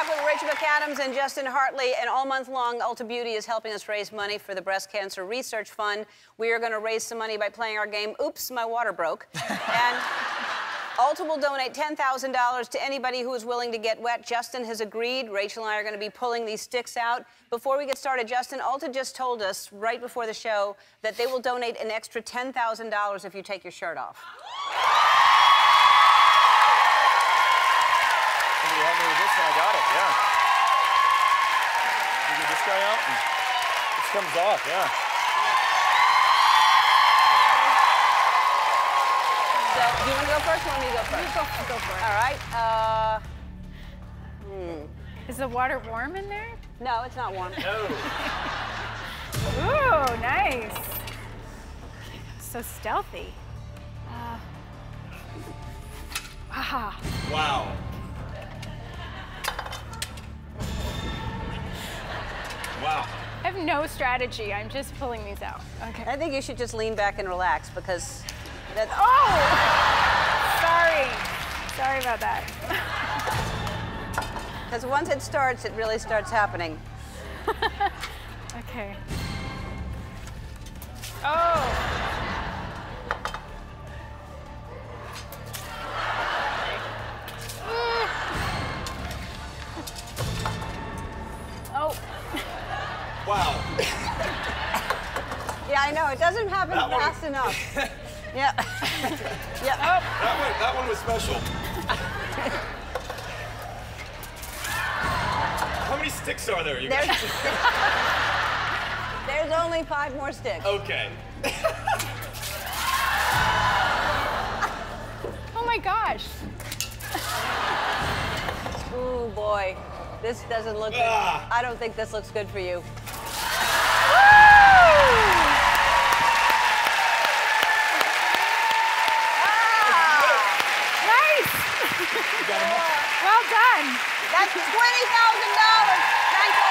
back with Rachel McAdams and Justin Hartley. And all month long, Ulta Beauty is helping us raise money for the Breast Cancer Research Fund. We are going to raise some money by playing our game, Oops, My Water Broke. and Ulta will donate $10,000 to anybody who is willing to get wet. Justin has agreed. Rachel and I are going to be pulling these sticks out. Before we get started, Justin, Ulta just told us right before the show that they will donate an extra $10,000 if you take your shirt off. I got it. Yeah. You get this guy out, and this comes off. Yeah. So, do you want to go first? Or want me to go first? You go, go for it. All right. Uh, hmm. Is the water warm in there? No, it's not warm. No. Ooh, nice. So stealthy. Uh, wow. Wow. Wow. No strategy. I'm just pulling these out. Okay. I think you should just lean back and relax because that's. Oh! Sorry. Sorry about that. Because once it starts, it really starts happening. okay. Oh! Oh. Wow. Yeah, I know. It doesn't happen That one- fast enough. yeah. yeah. Oh. That one, that one was special. How many sticks are there? You There's, guys? there's only five more sticks. Okay. Oh my gosh. Oh boy. This doesn't look good. Ah. I don't think this looks good for you. Nice. You got him up? Well done. That's $20,000.